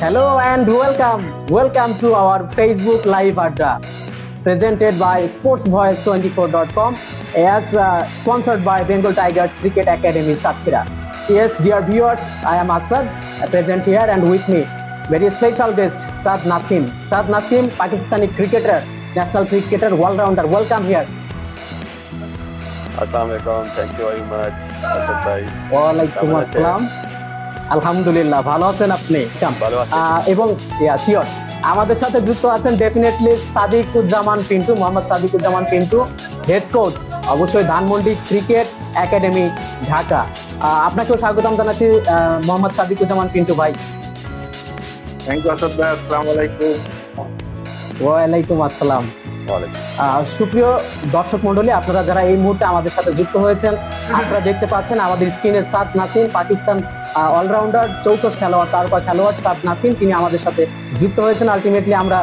Hello and welcome. Welcome to our Facebook Live Adda presented by sportsvoice24.com as uh, sponsored by Bengal Tigers Cricket Academy Satkhira. Yes, dear viewers, I am Asad, uh, present here and with me very special guest Sad Nasim. Sad Nasim, Pakistani cricketer, national cricketer, all-rounder. Welcome here. Assalamualaikum. Thank you very much, Asad bhai. ওয়ালাইকুম কেমন আছেন? আলহামদুলিল্লাহ ভালো আছেন আপনি? আছি। এবং sure আমাদের সাথে যুক্ত আছেন definitely Sadikuzzaman Pintu Mohammad Sadikuzzaman Pintu head coach অবশ্যই ধানমন্ডি ক্রিকেট একাডেমি ঢাকা। আপনাকেও স্বাগতম জানাচ্ছি মোহাম্মদ সাদিকুজ্জামান পিন্টু ভাই। থ্যাংক ইউ আসাদ ভাই আসসালামু আলাইকুম। ওয়ালাইকুম আসসালাম। সুপ্রিয় দর্শক মন্ডলী আপনারা যারা এই মুহূর্তে আমাদের সাথে যুক্ত হয়েছেন আপনারা দেখতে পাচ্ছেন আমাদের স্ক্রিনে সাদ নাসিম পাকিস্তান অলরাউন্ডার চৌকস খেলোয়াড় তারকা খেলোয়াড় সাদ নাসিম, তিনি আমাদের সাথে যুক্ত হয়েছেন। আলটিমেটলি আমরা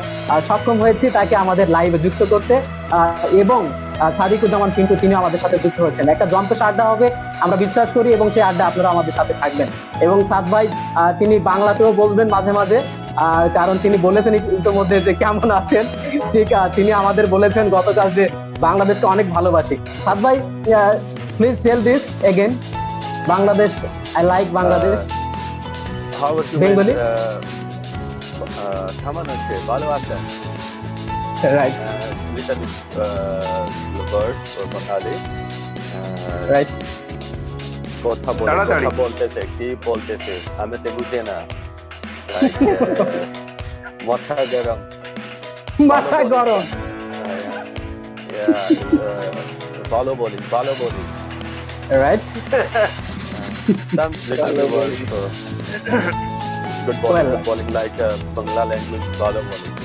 সক্ষম হয়েছি তাকে আমাদের লাইভে যুক্ত করতে। এবং সাদিকুজ্জামান কিন্তু তিনি আমাদের সাথে যুক্ত হয়েছেন। একটা জম্পেশ আড্ডা হবে, আমরা বিশ্বাস করি, এবং সেই আড্ডা আপনারা আমাদের সাথে থাকবেন। এবং সাদ ভাই তিনি বাংলাতেও বলবেন মাঝে মাঝে কারণ তিনি বলেছেন ইতিমধ্যে যে কেমন আছেন। ঠিক তিনি আমাদের বলেছেন গতকাল যে বাংলাদেশকে অনেক ভালোবাসি। সাদ ভাই please tell this again Bangladesh I like Bangladesh How was you Bengali? guys, uh, uh? ভালো আছেন? Right Uh, little bit, uh, bird or Bangali. Uh, right কথা বলে। কথা বলতেছে কি বলতেছে আমি তো বুঝে না Like, uh, মাথা গরম মাথা গরম Yeah, uh, ভালো বলি ভালো বলি right some little for good bowling, Well- good bowling like uh, Bangla language, follow bowling.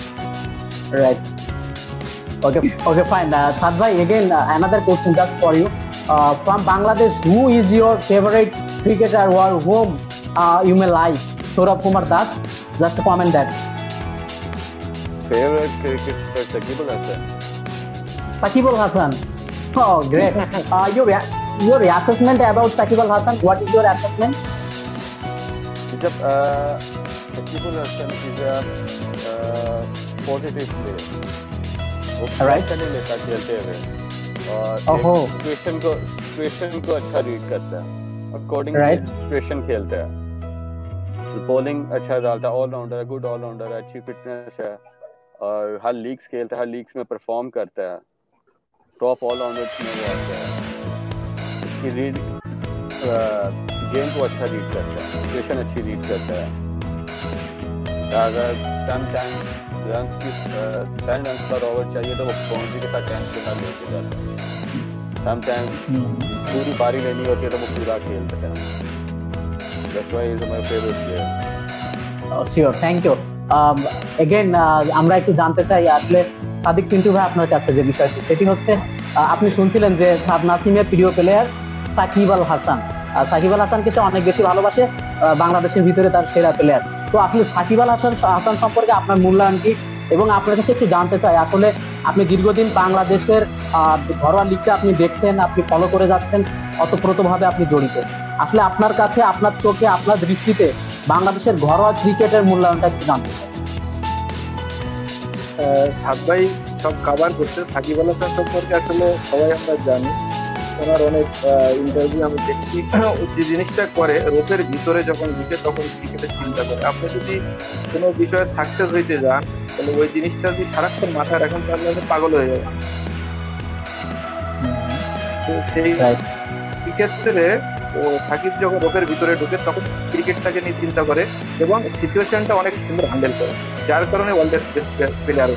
Right. Okay, okay, fine. Uh, again, uh, another question just for you. Uh, from Bangladesh, who is your favorite cricketer or whom uh, you may like? Saurabh Kumar Das. Just comment that. Favorite cricketer Sakibul Hasan. Sakib Al Hasan. Oh, great. uh, your your assessment about Sakib Al Hasan. What is your assessment? A, uh, Sakibul Hasan is a uh, positive player. वो Right. नहीं लेता खेलते हुए और। Situation को situation को अच्छा read करता है अकॉर्डिंग Right. सिचुएशन खेलता है बॉलिंग अच्छा डालता है ऑलराउंडर गुड ऑलराउंडर है अच्छी फिटनेस है और हर लीग्स खेलता है हर लीग्स में परफॉर्म करता है टॉप ऑलराउंडर्स में वो आता है उसकी रीड गेम को अच्छा रीड करता है सिचुएशन अच्छी रीड करता है अगर टन टाइम रन की टेन रन पर ओवर चाहिए तो वो बाउंड्री के साथ चांस के साथ लेके जाता है सम टाइम पूरी बारी लेनी होती है तो वो पूरा खेलता है that's why is my favourite player sure thank you again আমরা একটু জানতে চাই আসলে সাদিক পিন্টু ভাই আপনার কাছে যে বিষয়টি সেটি হচ্ছে আহ, আপনি শুনছিলেন যে সাদ নাসিমের প্রিয় প্লেয়ার সাকিব আল হাসান। সাকিব আল হাসানকে সে অনেক বেশি ভালোবাসে বাংলাদেশের ভিতরে তার সেরা প্লেয়ার তো আসলে সাকিব আল হাসান হাসান সম্পর্কে আপনার মূল্যায়ন কি? এবং আপনার কাছে একটু জানতে চাই, আসলে আপনি দীর্ঘদিন বাংলাদেশের ঘরোয়া লিগটা আপনি দেখছেন, আপনি ফলো করে যাচ্ছেন, অতপ্রতভাবে আপনি জড়িত। আসলে আপনার কাছে, আপনার চোখে, আপনার দৃষ্টিতে বাংলাদেশের ঘরোয়া ক্রিকেটের মূল্যায়নটা একটু জানতে চাই। সাদ ভাই সব কাভার করছে। সাকিব আল হাসান সম্পর্কে আসলে সবাই আমরা জানি। ওনার অনেক ইন্টারভিউ আমি দেখছি। যে জিনিসটা করে রোপের ভিতরে যখন ঢুকে তখন ক্রিকেটের চিন্তা করে। আপনি যদি কোনো বিষয়ে সাকসেস হইতে যান তাহলে ওই জিনিসটা যদি সারাক্ষণ মাথায় রাখেন তাহলে আপনি পাগল হয়ে যাবেন। তো সেই. ক্ষেত্রে ও সাকিব যখন রোপের ভিতরে ঢুকে তখন ক্রিকেটটাকে নিয়ে চিন্তা করে এবং সিচুয়েশনটা অনেক সুন্দর হ্যান্ডেল করে। যার কারণে ওয়ার্ল্ডের বেস্ট প্লেয়ার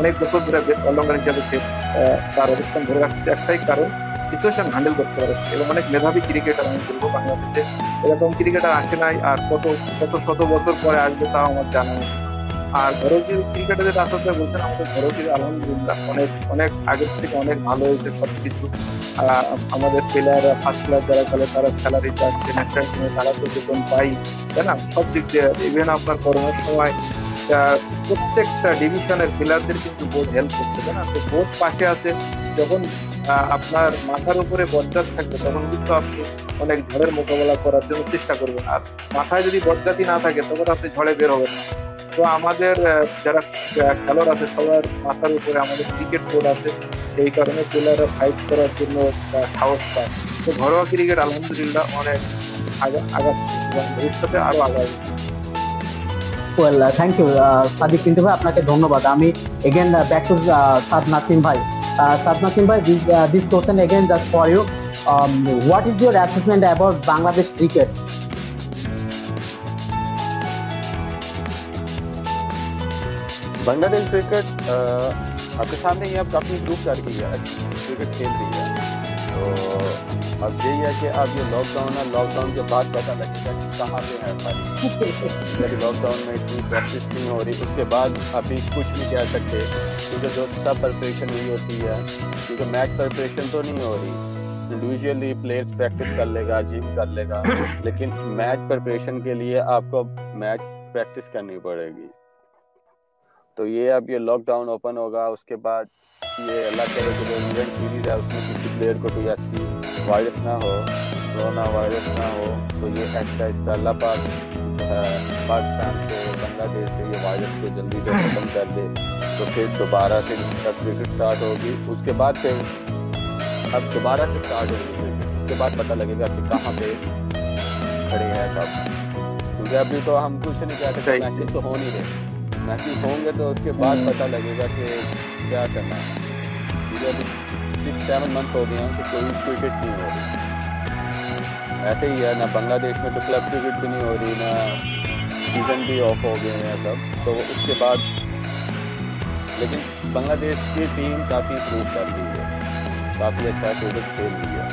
অনেক বছর ধরে বেস্ট অলরাউন্ডার হিসেবে সে তার অবস্থান ধরে রাখছে। একটাই কারণ সিচুয়েশন হ্যান্ডেল করতে পারে। এবং অনেক মেধাবী ক্রিকেটার আমি বলব বাংলাদেশে। এরকম ক্রিকেটার আসে নাই আর কত কত শত বছর পরে আসবে তাও আমার জানা নেই। আর ভারতীয় ক্রিকেটে যেটা আসলে বলছেন আমাদের ভারতীয় আলহামদুলিল্লাহ অনেক অনেক আগের থেকে অনেক ভালো হয়েছে সবকিছু। আহ, আমাদের প্লেয়াররা ফার্স্ট ক্লাস যারা খেলে তারা স্যালারি যাচ্ছে ন্যাশনাল টিমে তারা তো বেতন পাই তাই না? সব দিক দিয়ে ইভেন আপনার করোনার সময় প্রত্যেকটা ডিভিশনের প্লেয়ারদের কিন্তু বোর্ড হেল্প করছে না? তো বোর্ড পাশে আছে, যখন আপনার মাথার উপরে বজ্জাত থাকবে, তখন কিন্তু আপনি অনেক ঝড়ের মোকাবেলা করার জন্য চেষ্টা করবেন। আর মাথায় যদি বজ্জাতি না থাকে, তখন আপনি ঝড়ে বের হবেন না। তো আমাদের যারা খেলোয়াড় আছে, সবার মাথার উপরে আমাদের ক্রিকেট বোর্ড আছে, সেই কারণে প্লেয়াররা ফাইট করার জন্য সাহস পায়। তো ঘরোয়া ক্রিকেট আলহামদুলিল্লাহ অনেক আগা- আগাচ্ছে এবং ভবিষ্যতে আরও আগাবে। well thank you Sadiq Pintu ভাই আপনাকে ধন্যবাদ আমি again back to Saad Nasim ভাই সাদ নাসিম ভাই this question again just for you what is your assessment about Bangladesh cricket Bangladesh cricket आपके सामने ही अब काफी इम्प्रूव कर गई है अच्छी क्रिकेट खेल रही है तो अब यही है कि अब ये लॉकडाउन है लॉकडाउन के बाद पता लगेगा कि कहाँ पे है हमारी लॉकडाउन में इतनी प्रैक्टिस नहीं हो रही, उसके बाद अभी कुछ नहीं कह सकते, क्योंकि जो सब प्रिपरेशन हुई होती है, क्योंकि मैच प्रिपरेशन तो नहीं हो रही। इंडिविजुअली प्लेयर्स प्रैक्टिस कर लेगा जिम कर लेगा, लेकिन मैच प्रिपरेशन के लिए आपको मैच प्रैक्टिस करनी पड़ेगी। तो ये अब ये लॉकडाउन ओपन होगा, उसके बाद ये अल्लाह करे कि जो इंडियन सीरीज़ है, उसमें प्लेयर को कोई ऐसी वायरस ना हो कोरोना वायरस ना हो तो ये ऐसा इसका पाक पाकिस्तान से बांग्लादेश से ये वायरस को जल्दी से खत्म कर दे। तो फिर दोबारा से क्रिकेट स्टार्ट होगी उसके बाद फिर अब दोबारा से स्टार्ट होगी उसके बाद पता लगेगा कि कहाँ पे खड़े हैं कब क्योंकि अभी तो हम कुछ नहीं कह सकते सही तो हो नहीं रहे। मैचेस होंगे तो उसके बाद हम्म। पता लगेगा कि क्या करना है। क्योंकि अभी सिक्स सेवन मंथ हो गए हैं तो कोई क्रिकेट नहीं हो रही। ऐसे ही है ना बांग्लादेश में तो क्लब क्रिकेट भी नहीं हो रही ना सीज़न भी ऑफ़ हो गए हैं सब। तो उसके बाद लेकिन बांग्लादेश की टीम काफ़ी इम्प्रूव कर रही है। काफ़ी अच्छा क्रिकेट खेल रही है।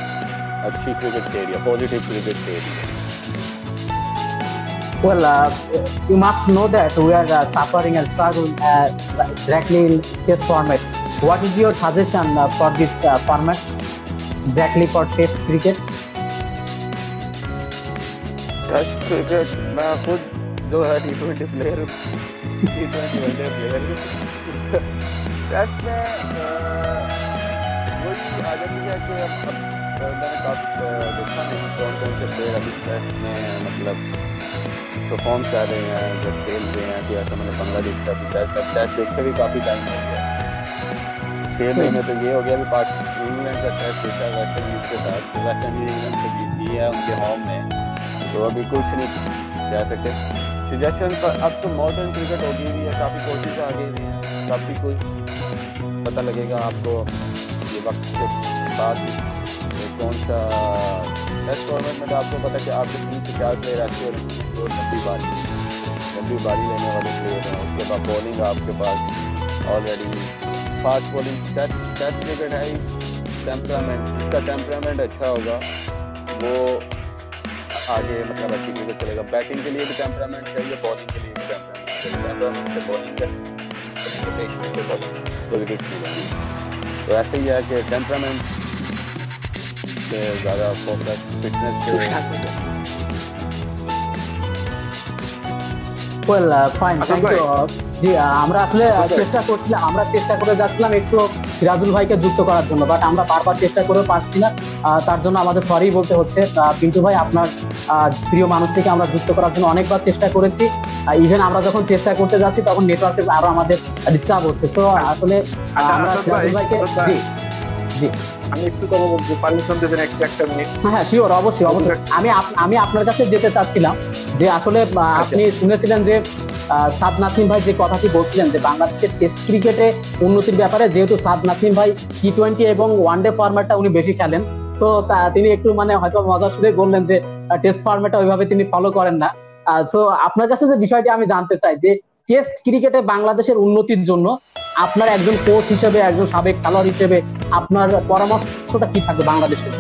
अच्छी क्रिकेट खेल रही है पॉजिटिव क्रिकेट खेल रही है। Well, uh, you must know that we are uh, suffering and struggling uh, exactly in test format. What is your suggestion uh, for this uh, format? Exactly for test cricket? Test cricket मैं खुद जो है T twenty player T twenty one day player test में अ, वही आ जाती है कि मैंने काफ़ी देखा नहीं कौन कौन से प्लेयर अभी टेस्ट में मतलब परफॉर्म कर रहे हैं जब खेल रहे हैं कि ऐसा मैंने बांग्लादेश का भी टेस्ट टेस्ट देखते भी काफ़ी टाइम हो गया छः महीने तो ये हो गया अभी पाकिस्तान इंग्लैंड का टेस्ट है वेस्ट इंडीज के साथ। तो वेस्ट इंडीज इंग्लैंड से जीती है उनके होम में। तो अभी कुछ नहीं कह सकते सजेशन पर अब तो मॉडर्न क्रिकेट हो गई हुई है, काफ़ी कोशिश आ गई हुई है। काफ़ी कुछ पता लगेगा आपको ये वक्त के बाद कौन सा टेस्ट टूर्नामेंट में तो आपको पता है कि आपके तीन से चार प्लेयर रहे हैं जो लंबी बारी। लंबी बारी लेने वाले प्लेयर हैं। उसके बाद बॉलिंग आपके पास already fast bowling test test cricket है ही टेम्परामेंट जिसका टेम्परामेंट अच्छा होगा वो आगे मतलब अच्छी क्रिकेट चलेगा। बैटिंग के लिए भी टेम्परामेंट चाहिए बॉलिंग के लिए भी टेम्परामेंट चाहिए। तो ऐसे ही है कि टेम्परामेंट से ज़्यादा फोकस फिटनेस पे Well, uh, fine. Thank you all. জি আমরা আসলে। চেষ্টা করছিলাম আমরা চেষ্টা করে যাচ্ছিলাম একটু সিরাজুল ভাইকে যুক্ত করার জন্য বাট আমরা বারবার চেষ্টা করে পারছি না তার জন্য আমাদের সরি বলতে হচ্ছে পিন্টু ভাই আপনার প্রিয় মানুষটিকে আমরা যুক্ত করার জন্য অনেকবার চেষ্টা করেছি ইভেন আমরা যখন চেষ্টা করতে যাচ্ছি তখন নেটওয়ার্কে আরও আমাদের ডিস্টার্ব হচ্ছে সো আসলে আচ্ছা, আমরা সিরাজুল ভাইকে জি জি। আমি একটু কথা বলব পারমিশন দেবেন একটা একটা মিনিট হ্যাঁ শিওর অবশ্যই অবশ্যই। আমি আমি আপনার কাছে যেতে চাচ্ছিলাম যে আসলে আপনি শুনেছিলেন যে সাদ নাসিম ভাই যে কথাটি বলছিলেন যে বাংলাদেশের টেস্ট ক্রিকেটে উন্নতির ব্যাপারে, যেহেতু সাদ নাসিম ভাই টি টোয়েন্টি এবং ওয়ানডে ফরম্যাটটা উনি বেশি খেলেন সো তিনি একটু মানে হয়তো মজার সুরে বললেন যে টেস্ট ফরম্যাটটা ওইভাবে তিনি ফলো করেন না। সো আপনার কাছে যে বিষয়টি আমি জানতে চাই যে টেস্ট ক্রিকেটে বাংলাদেশের উন্নতির জন্য আপনার একজন কোচ হিসেবে, একজন সাবেক খেলোয়াড় হিসেবে আপনার পরামর্শটা কি থাকবে বাংলাদেশের?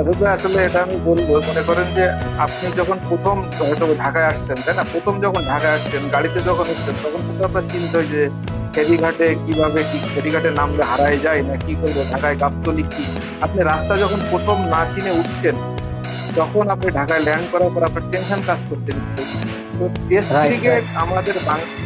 আসলে আসলে এটা আমি বলব মনে করেন যে আপনি যখন প্রথম হয়তো ঢাকায় আসছেন তাই না? প্রথম যখন ঢাকায় আসছেন গাড়িতে যখন উঠছেন তখন কিন্তু আপনার চিন্তা হয় যে ফেরিঘাটে কীভাবে কি ফেরিঘাটে নামলে হারায় যায় না কি করব ঢাকায় গাবতলি কি? আপনি রাস্তা যখন প্রথম না চিনে উঠছেন তখন আপনি ঢাকায় ল্যান্ড করার পর আপনার টেনশন কাজ করছে নিশ্চয়ই। তো টেস্ট ক্রিকেট আমাদের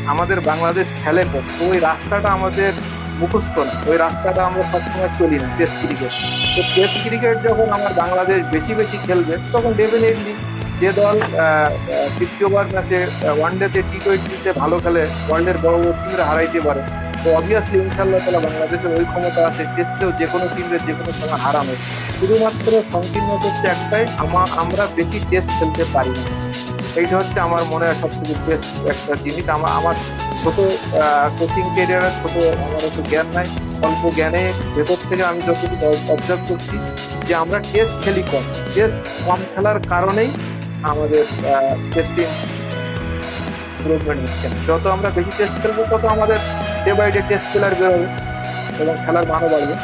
আমাদের বাংলাদেশ খেলে তো ওই রাস্তাটা আমাদের মুখস্থ না ওই রাস্তাটা আমরা সবসময় চলি না টেস্ট ক্রিকেট তো টেস্ট ক্রিকেট যখন আমার বাংলাদেশ বেশি বেশি খেলবে তখন ডেফিনেটলি যে দল তৃতীয়বার ম্যাচে ওয়ান ডেতে টি টোয়েন্টিতে ভালো খেলে ওয়ার্ল্ডের বড় বড় টিমরা হারাইতে পারে তো অবভিয়াসলি ইনশাল্লাহ তালা বাংলাদেশের ওই ক্ষমতা আছে টেস্টেও যে কোনো টিমের যে কোনো সময় হারানো শুধুমাত্র সংকীর্ণ হচ্ছে একটাই আমা- আমরা বেশি টেস্ট খেলতে পারি না এইটা হচ্ছে আমার মনে হয় সবথেকে বেস্ট একটা জিনিস আমার আমার ছোট কোচিং কেরিয়ারের ছোট আমার একটু জ্ঞান নাই, অল্প জ্ঞানে ভেতর থেকে আমি যতটুকু অবজার্ভ করছি যে আমরা টেস্ট খেলি কম। টেস্ট কম খেলার কারণেই আমাদের টেস্টিং ইম্প্রুভমেন্ট হচ্ছে। যত আমরা বেশি টেস্ট খেলব, তত আমাদের day by day test player বেরোবে এবং খেলার মানও বাড়বে।